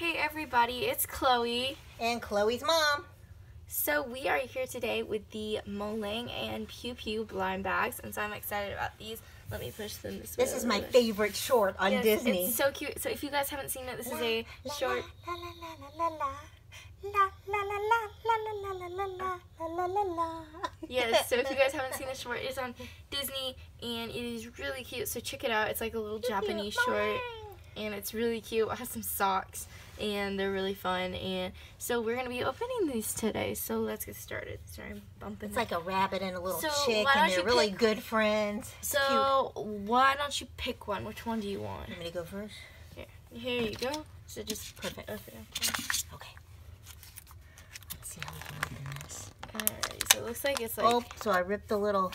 Hey everybody, it's Chloe. And Chloe's mom. So we are here today with the Molang and Piu Piu blind bags, and so I'm excited about these. Let me push them this way. This is my favorite short on Yes, Disney. It's so cute. So if you guys haven't seen it, this is a La, short. La la la la la la. La la la la la la la la la la la la la. Yes, so if you guys haven't seen the short, it's on Disney, and it is really cute. So check it out. It's like a little Japanese short. And it's really cute. I have some socks and they're really fun and so we're gonna be opening these today. So let's get started. Sorry, I'm bumping. It's like a rabbit and a little So, chick, and they're really pick- good friends. It's cute. so why don't you pick one? Which one do you want? Want me to go first? Here, here you go. So just Perfect. it. Okay. Let's see how we can open this. Alright, so it looks like it's like. oh, so I ripped the little,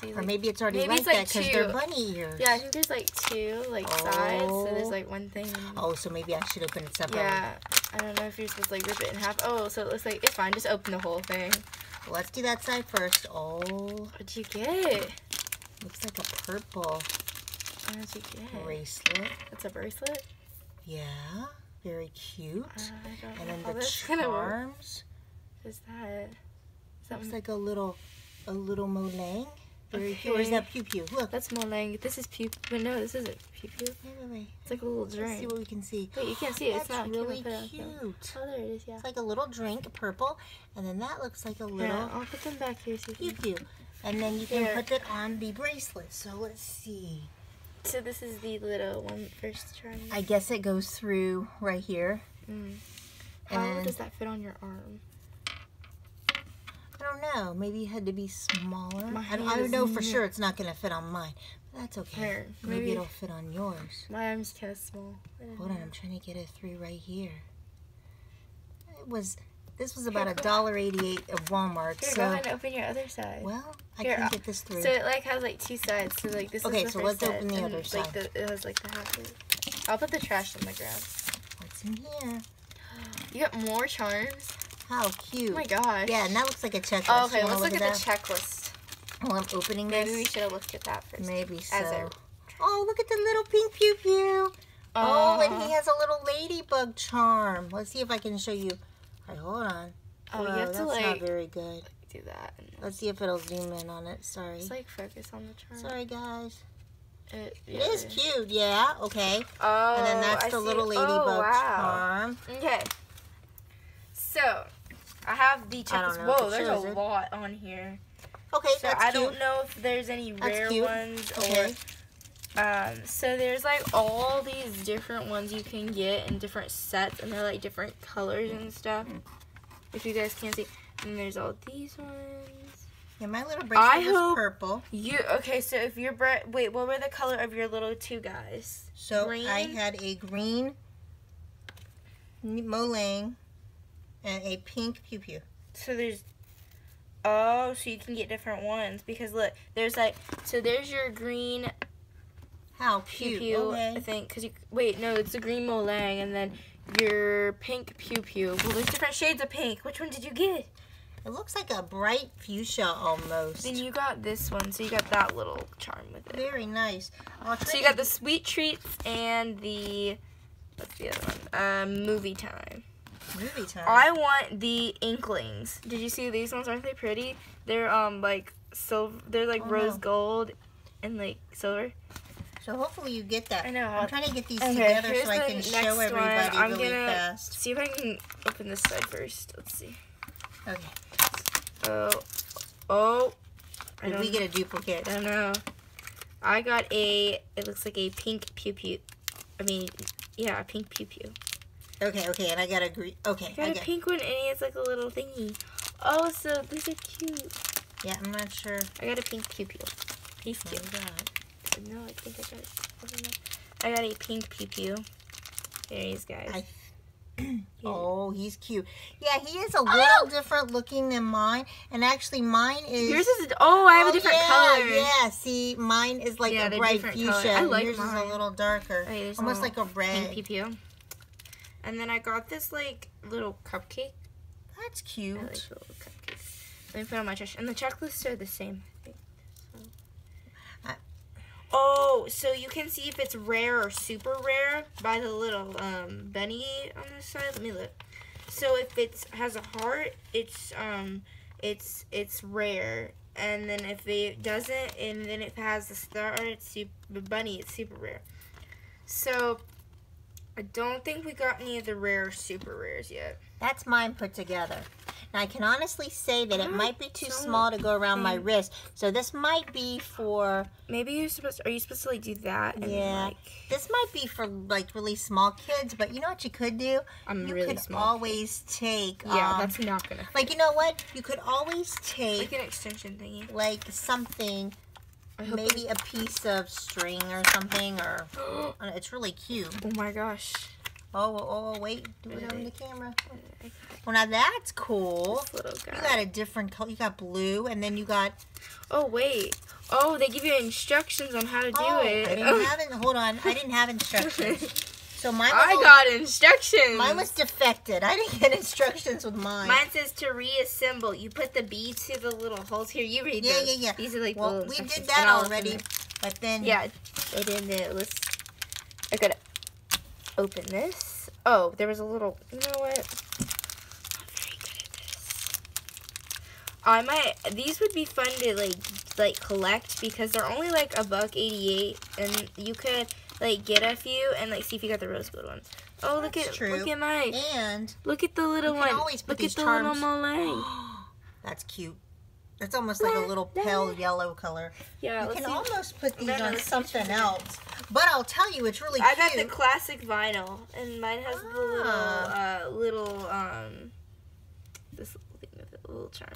see, or maybe it's already maybe like it's like that because they're bunny ears. Yeah, I think there's like two like sides. So there's Oh. like one thing. Oh, so maybe I should open it separately. Yeah, I don't know if you're supposed to like rip it in half. Oh, so it looks like it's fine. Just open the whole thing. Let's do that side first. Oh, What'd you get? looks like a purple What'd you get? bracelet. It's a bracelet. Yeah, very cute. Uh, And then the that's gonna work. charms. What is that? Is that Looks like a little, a little molang. Very. Or Okay. is that Piu Piu? Look. That's Molang. This is pew. But no, this isn't Piu Piu. Wait, wait, wait. It's like a little Let's see what we can see. Wait, you can't see it. It's That's not can't really cute. Oh, there it is. Yeah. It's like a little drink, purple, and then that looks like a Yeah, little I'll put them back here. So, you pew can... pew. And then you can Here. put it on the bracelet. So let's see. so this is the little one first trying. I guess it goes through right here. Mm. How does that fit on your arm? I don't know. Maybe it had to be smaller. I, don't- I is know for sure it's not going to fit on mine. But that's okay. Here, maybe, maybe- it'll fit on yours. My arm's kind of small. Don't Hold on. I'm trying to get it through right here. It was. This was about a dollar eighty-eight at Walmart. Here, go ahead and open your other side. well, I Here, can get this through. So it like has like two sides. So like this Okay, is the side. Okay, so first let's open the and, other like, side. The, it has like the half. I'll put the trash on the ground. What's in here? You got more charms. How cute. Oh my gosh. Yeah, and that looks like a checklist. Oh, okay, let's look, at, at the checklist. While I'm opening this. Maybe we should have looked at that first. Maybe so. Oh, look at the little pink Piu Piu. Oh, and Uh, he has a little ladybug charm. Let's see if I can show you. All right, hold on. Oh, you Whoa, have to that's like not very good. do that. Let's see if it'll zoom in on it. Sorry. just like focus on the charm. Sorry, guys. It, yeah. It is cute, yeah. Okay. Oh, and then that's I the see. little ladybug oh, wow. charm. Okay. So, I have the checklist. Whoa, there's a lot on here. Okay, So that's I cute. don't know if there's any rare ones Okay. or um so there's like all these different ones you can get in different sets and they're like different colors and stuff. If you guys can't see. And there's all these ones. Yeah, my little bracelet I is purple. You okay, so if your bra- wait, what were the color of your little two guys? So Green? I had a green Molang and a pink Piu Piu. So there's Oh, so you can get different ones because look, there's like so there's your green How pew cute. pew, Okay. I think, because you wait, no, it's the green molang, and then your pink pew pew. Well, there's different shades of pink. Which one did you get? It looks like a bright fuchsia almost. Then you got this one, so you got that little charm with it. Very nice. So you got the sweet treats and the what's the other one? Um, movie time. Movie time. I want the inklings. Did you see these ones? Aren't they pretty? They're um like silver. They're like Oh, rose no. gold and like silver. So hopefully you get that. I know. I'm trying to get these Okay, together so I can show one. everybody I'm really gonna- fast. See if I can open this side first. Let's see. Okay. Oh, oh. Did we get a duplicate? I don't know. I got a. It looks like a pink Piu Piu. I mean, yeah, a pink Piu Piu. Okay, okay, and I got a green. Okay, I got I a got. pink one, and it's like a little thingy. Oh, so these are cute. Yeah, I'm not sure. I got a pink Piu Piu. He's cute. No, I think I got. I. I got a pink Piu Piu. Here he is, guys. I- Oh, he's cute. Yeah, he is a oh! little different looking than mine, and actually mine is. Yours is. Oh, I have Oh, a different yeah, color. Yeah, see, mine is like Yeah, a bright fuchsia. color. I like yours is a little darker, almost a like a Pink red. Piu Piu. And then I got this like little cupcake. That's I cute. like the little cupcake. Let me put it on my trash. And the checklists are the same. I think. So. I- Oh, so you can see if it's rare or super rare by the little um, bunny on the side. Let me look. So if it has a heart, it's um, it's it's rare, and then if it doesn't, and then if it has a star, it's super bunny. It's super rare. So I don't think we got any of the rare super rares yet. That's mine put together. Now I can honestly say that it might be too small to go around my wrist. So this might be for Maybe you're supposed. to, are you supposed to like do that? And Yeah. Like, this might be for like really small kids, but you know what you could do? I'm you really could small. always take yeah, um, that's not gonna. like you know what? You could always take Like an extension thingy. like something I maybe a piece of string or something or oh uh, it's really cute. Oh my gosh. Oh, oh, oh, wait, do it on the camera. Well, now that's cool. You got a different color. You got blue, and then you got. Oh wait. Oh, they give you instructions on how to do oh, it. I didn't have it. Hold on, I didn't have instructions. So mine was. Got instructions. Mine was defected. I didn't get instructions with mine. Mine says to reassemble. You put the beads through the little holes. Here, you read Yeah, those. yeah, yeah. These are like well, we did that and I'll open already, but then Yeah, it didn't. It was. I gotta open this. Oh, there was a little. You know what? I'm very good at this. I might. These would be fun to like, like collect because they're only like a buck eighty-eight, and you could like get a few and like see if you got the rose gold ones. Oh, look That's at true. look at mine. and Look at the little You can one. always put Look these at the little charms- that's cute. That's almost like a little pale yellow color. Yeah, You can see. almost put these on something else. But I'll tell you, it's really I got the cute. classic vinyl, and mine has the little, Ah. uh, little, um, this little thing with a little charm.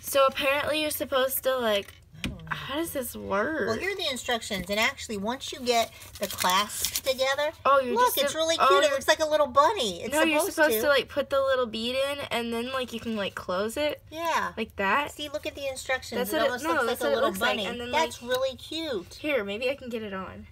So apparently you're supposed to like, I don't know. How does this work? Well, here are the instructions, and actually, once you get the clasps together, oh, you're look, it's really oh, cute. it looks like a little bunny. It's no, supposed, you're supposed to. to. like put the little bead in, and then like you can like close it yeah. like that. See, look at the instructions. That's it what it- no, looks like a little looks like, bunny. and then, That's like- really cute. Here, maybe I can get it on.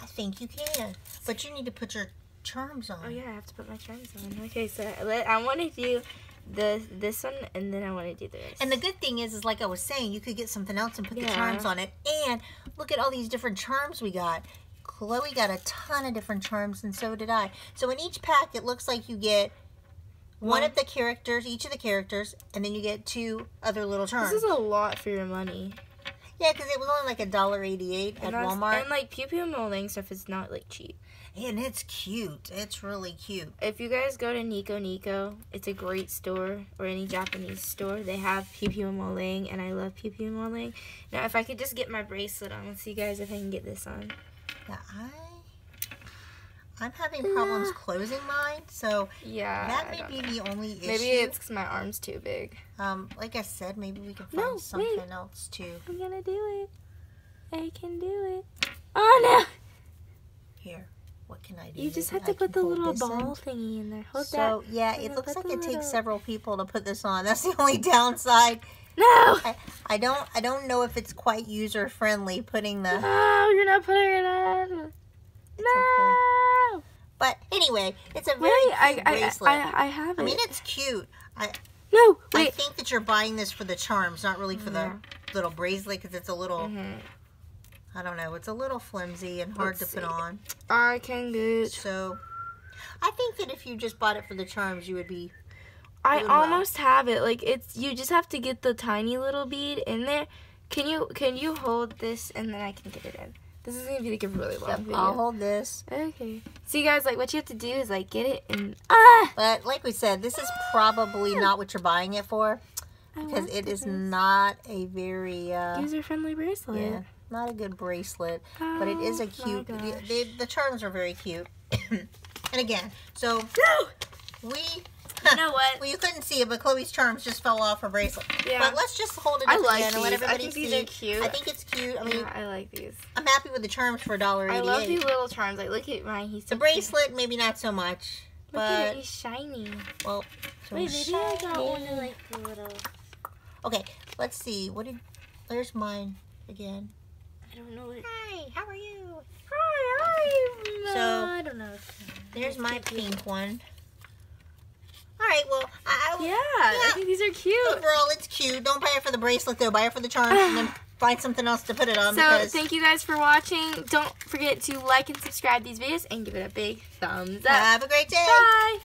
I think you can, but you need to put your charms on. Oh yeah, I have to put my charms on. Okay, so I want to do the this one, and then I want to do this. And the good thing is, is like I was saying, you could get something else and put the charms on it. And look at all these different charms we got. Chloe got a ton of different charms, and so did I. So in each pack, it looks like you get one, One. of the characters, each of the characters, and then you get two other little charms. this is a lot for your money. yeah, because it was only like a dollar eighty-eight at And, Walmart, and like Piu Piu Molang stuff is not like cheap. And it's cute. It's really cute. If you guys go to Nico Nico, it's a great store or any Japanese store. They have Piu Piu Molang, and I love Piu Piu Molang. Now, if I could just get my bracelet on, let's see, guys, if I can get this on. Yeah, I. I'm having problems closing mine, so Yeah, that may be know. the only issue. Maybe it's because my arm's too big. Um, like I said, maybe we can No, find wait. something else too. I'm gonna do it. I can do it. Oh no! Here, what can I do? You just have to I put the little this in. ball thingy in there. Hold So yeah, Yeah, it looks like it takes several people to put this on. That's the only downside. No! I, I don't I don't know if it's quite user friendly putting the. No, you're not putting it on. No! But anyway, it's a very Wait, I, I, bracelet. I, I have it. I mean, it's cute. I no, wait. I think that you're buying this for the charms, not really for Yeah. the little bracelet, because it's a little. Mhm. I don't know. It's a little flimsy and hard Let's to put on. I can get. So, I think that if you just bought it for the charms, you would be. I Doing well. almost have it. Like it's you just have to get the tiny little bead in there. Can you can you hold this and then I can get it in? This is gonna be like a really long Yep, video. I'll hold this. Okay. So you guys, like what you have to do is like get it and ah. But like we said, this is probably not what you're buying it for because it is this. not a very uh, user friendly bracelet. yeah, not a good bracelet. But it is a Oh cute. The, the, the charms are very cute. and again, so No. we. You know what? Well, you couldn't see it, but Chloe's charms just fell off her bracelet. Yeah. But let's just hold it I up like again and let these. I everybody think these are cute. I think it's cute. I mean, yeah, I like these. I'm happy with the charms for a dollar I love these little charms. Like look at mine. He's so The bracelet, maybe not so much. Cute. Look at it. But He's shiny. well, so Wait, maybe I got one of like the little. Okay, let's see. What did? There's mine again. I don't know. Hi, how are you? Hi, I'm. So, I don't know. There's my pink one. All right, well, I, I Yeah, I think these are cute. overall it's cute. Don't buy it for the bracelet though. Buy it for the charm, and then find something else to put it on. So because thank you guys for watching. Don't forget to like and subscribe these videos and give it a big thumbs up. have a great day. Bye.